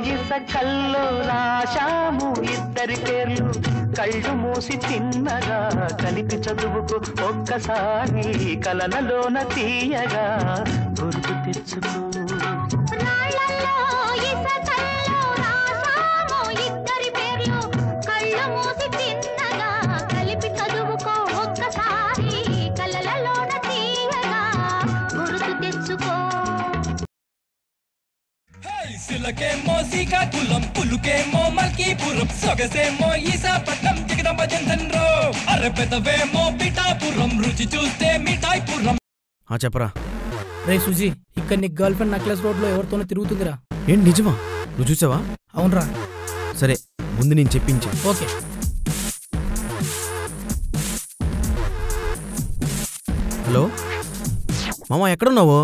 ఇసకల్లో రాశాము ఇద్దరి పేర్లు. కళ్ళు మూసి తిన్నగా కలిపి చదువుకు ఒక్కసారి కలనలోన తీయగా. గుర్తు తెచ్చుకో. సిలకేమో శ్రీకాకుళం పులుకేమో మల్కీపురం సొగసేమో ఈశాపట్నం జగదంబ జంధన్రో అరె పెదవేమో పిఠాపురం రుచి చూస్తే మిఠాయిపురం ఆ చెప్పరా. రే సుజీ ఇక్కడ నీ గర్ల్ ఫ్రెండ్ నక్లెస్ రోడ్లో ఎవరితోనో తిరుగుతుందిరా. ఏంటి నిజమా? నువ్వు చూసావా? అవునరా. సరే ముందు నేను చెప్పించా. ఓకే. హలో? మామ ఎక్కడున్నావు?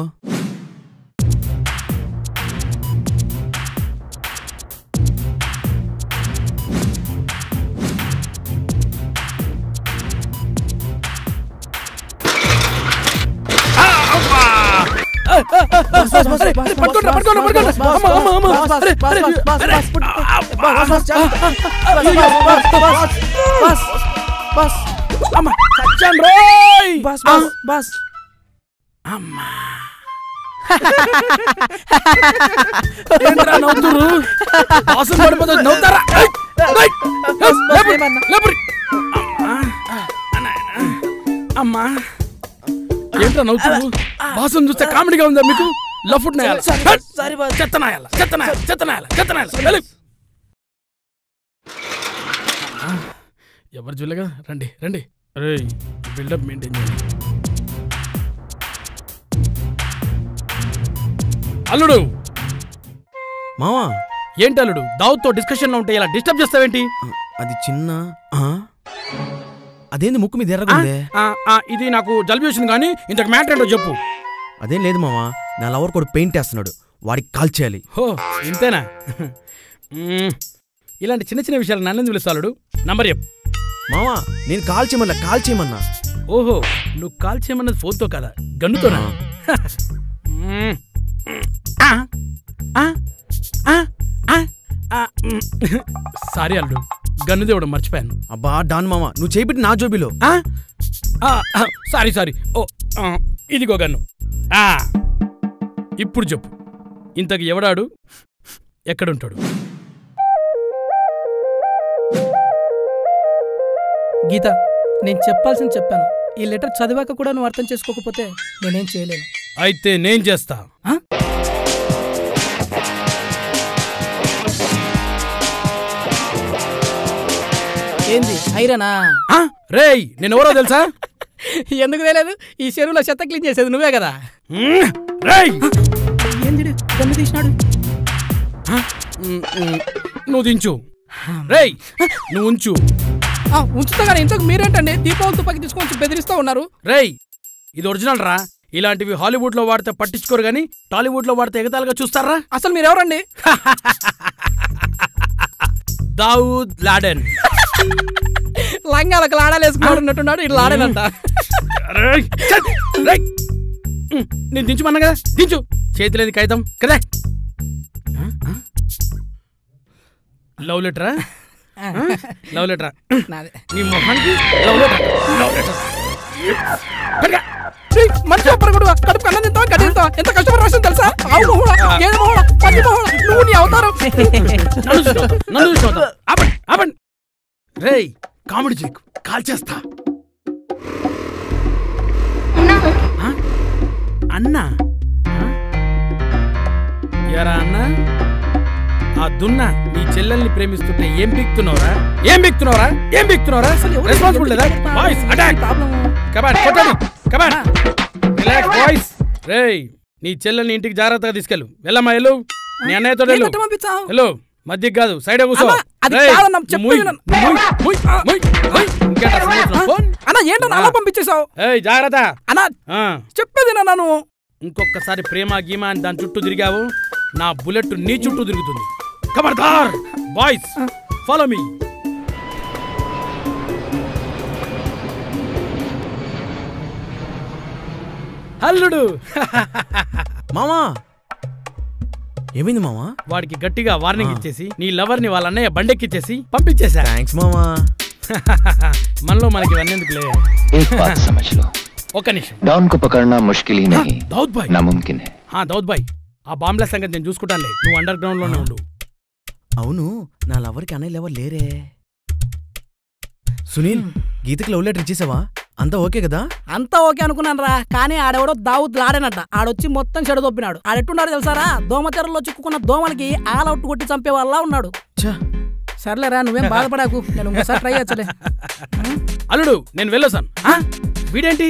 నవ్వుతురు పడిపోతుంది నవ్వుతారా. అమ్మా ఏంట్రా నవ్వుతురు బాసం చూస్తే కామెడీగా ఉందా మీకు? లఫుట్ నాయాల. చెత్త నాయాల చెత్త నాయాల చెత్త నాయాల చెత్త నాయాల. వెళ్ళు. ఆ, ఎవరు చూడలేగా రండి రండి. రే బిల్డప్ మెయింటైన్ చేయండి. అల్లుడు! మావా? ఏంటి అల్లుడు? దావుతో డిస్కషన్లో ఉంటే ఇలా డిస్టర్బ్ చేస్తావేంటి? అది చిన్న ఆ? అదేంది ముక్కు మీద ఆ, ఇది నాకు జలుబు వచ్చింది కానీ ఇంతకు మ్యాటర్ ఏంటో చెప్పు. అదేం లేదు మావా నా లవర్ కూడా పెయింట్ వేస్తున్నాడు వాడికి కాల్ చేయాలి. హో ఇంతేనా? మ్మ్. ఇలాంటి చిన్న చిన్న విషయాలు నన్ను పిలుస్తాడు నంబర్ చెప్పు. మావా నేను కాల్ చేయమన్నా కాల్ చేయమన్నా. ఓహో నువ్వు కాల్ చేయమన్నది ఫోన్తో కదా? గన్నుతోనా? మ్మ్. మ్మ్. సారీ అల్లుడు గన్ను దేవుడు మర్చిపోయాను. అబ్బా డాన్ మావా నువ్వు చేపెట్టి నా జోబిలో. Sorry sorry. ఓ ఇదిగో గన్ను. ఆ, ఇప్పుడు చెప్పు. ఇంతకు ఎవడాడు? ఎక్కడుంటాడు? గీత నేను చెప్పాల్సింది చెప్పాను. ఈ లెటర్ చదివాక కూడా నువ్వు అర్థం చేసుకోకపోతే నేనేం చేయలేను. అయితే నేను చేస్తా? ఏంది? ఐరనా? రేయ్ నేను ఎవరో తెలుసా? ఎందుకు తెలియదు? ఈ చెరువులో చెత్త క్లీన్ చేసేది నువ్వే కదా. తీసినాడు. నువ్వు దించు. రేయ్! నువ్వు ఉంచు. ఆ, ఉంచుతా కానీ ఇంతకు మీరేంటండి? దీపావళి తుపాకి తీసుకొని బెదిరిస్తూ ఉన్నారు. రేయ్! ఇది ఒరిజినల్ రా. ఇలాంటివి హాలీవుడ్లో వాడితే పట్టించుకోరు గానీ టాలీవుడ్లో వాడితే ఎగతాలుగా చూస్తారా? అసలు మీరు ఎవరండి? దావుద్ లాడెన్. లంగాలకు లాడాలేసుకున్నాడు ఉన్నట్టున్నాడు ఇట్లా. ఉమ్, నేను దించుమన్నా కదా? దించు. చేతిలేని కాగితం? కదా? లవ్ లెటరా? లవ్ లెటరా నాదే. నీ మొహానికి లవ్ లెటర్. Love letter. అప్పరగడు కడుపు అన్నం తింటావా గడ్డి తింటావా? ఎంత కష్టపడి రాసిన తెలుసా? ఆవు మొహోడా గేదె మొహోడా పంది మొహోడా నువ్వు నీ అవతారం. నన్ను నన్ను చూసినావు. ఆపండి ఆపండి. రేయ్ కామెడీ చేయకు కాల్ చేస్తా ఆ? అన్నా? ఎరా అన్నా? ఆ దున్న నీ చెల్లెల్ని ప్రేమిస్తుంటే ఏం బిక్తున్నావురా ఏం బిక్తున్నావురా ఏం బిక్తున్నావురా రెస్పాన్సిబుల్ లేదా? వాయిస్ అటాక్ కమాన్ కొట్టండి కమాన్ రిలాక్స్ వాయిస్ రేయ్ నీ చెల్లెల్ని ఇంటికి జాగ్రత్తగా తీసుకెళ్ళు. వెళ్ళమ్మా వెళ్ళు. నీ అన్నయ్యతో వెళ్ళు. మధ్యకి కాదు సైడ్ కూర్చో. అది కాదన్నా? అన్న ఏంటన్నా అలా పంపించేశావు? ఏయ్ జాగ్రత్త. అన్నా ఆ, చెప్పేది నన్ను? ఇంకొకసారి ప్రేమ గీమా అని దాని చుట్టూ తిరిగావు. నా బుల్లెట్ నీ చుట్టూ తిరుగుతుంది. ఖబర్దార్ బాయ్స్ ఫాలో మీ అల్లుడు మామా ఏమైంది మామా వాడికి గట్టిగా వార్నింగ్ ఇచ్చేసి నీ లవర్ ని వాళ్ళ అన్నయ్య బండెక్కిచ్చేసి పంపించేశా థ్యాంక్స్ మామా మనలో మనకి ఇవన్నీ ఎందుకులే एक बात समझ लो ఒక్క నిమిషం डॉन को पकड़ना मुश्किल ही नहीं దౌద్ భాయ్ नामुमकिन है ఆ దౌద్ భాయ్ ఆ బాంబ్ల సంగతి నేను చూసుకుంటానులే నువ్వు అండర్ గ్రౌండ్ లోనే ఉండు అవును నా లవర్కి అన్నయ్యలు ఎవరు లేరే సునీల్ గీతకి లవ్ లెటర్ ఇచ్చేసావా అంతా ఓకే కదా? అంతా ఓకే అనుకున్నాను రా కానీ ఆడెవడో దావుద్ లాడేనట ఆడొచ్చి మొత్తం చెడు దొప్పినాడు ఆడెట్టున్నాడు తెలుసారా? దోమతెరలో చిక్కుకున్న దోమలకి ఆల్ అవుట్ కొట్టి చంపే వాళ్ళ ఉన్నాడు. ఛా. సర్లేరా నువ్వేం బాధపడాకు. నేను ఇంకోసారి ట్రై చేయచ్చలే అల్లుడు నేను వెళ్ళొస్తాను. ఆ? వీడేంటి?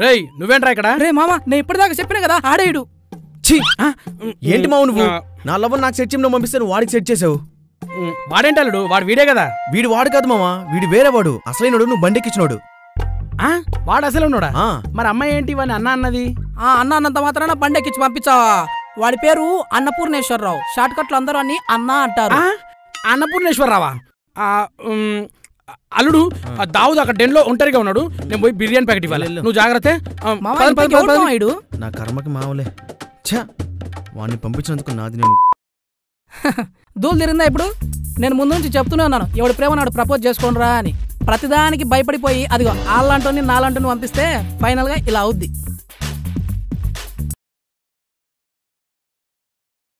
రేయ్ నువ్వేంట్రా ఇక్కడ? రే మామ నేను ఇప్పటిదాకా చెప్పినా కదా ఆడేయుడు. ఛీ! ఏంటి మావు నువ్వు? నా లవర్ నాకు సెట్ చేయడం పంపిస్తే నువ్వు వాడికి సెట్ చేసావు. ఉమ్, వాడేంటి అల్లుడు? వాడు వీడే కదా? వీడు వాడు కాదు మావా వీడు వేరే వాడు. అసలైనడు నువ్వు బండెక్కిచ్చినోడు ఆ? వాడు అసలు ఉన్నాడా. మరి అమ్మాయి ఏంటి వాని అన్న అన్నది? ఆ అన్న అన్నంత మాత్రాన బండెక్కిచ్చి పంపించావా? వాడి పేరు అన్నపూర్ణేశ్వరరావు. షార్ట్ కట్లు అందరూ అన్ని అన్న అంటారు. ఆ? అన్నపూర్ణేశ్వరరావా? అల్లుడు ఆ. దావుద్ అక్కడ డెన్లో ఒంటరిగా ఉన్నాడు. నేను పోయి బిర్యానీ ప్యాకెట్ ఇవ్వాలి. నువ్వు జాగ్రత్త? నా కర్మకి మావలే. ఛా! వాడిని పంపించినందుకు నాది నేను. దూలు తిరిందా ఇప్పుడు? నేను ముందు నుంచి చెప్తూనే ఉన్నాను. ఎవడి ప్రేమ నాడు ప్రపోజ్ చేసుకోండిరా అని. ప్రతిదానికి భయపడిపోయి అదిగో వాళ్ళంటోని నాలంటోని పంపిస్తే ఫైనల్గా ఇలా అవుద్ది.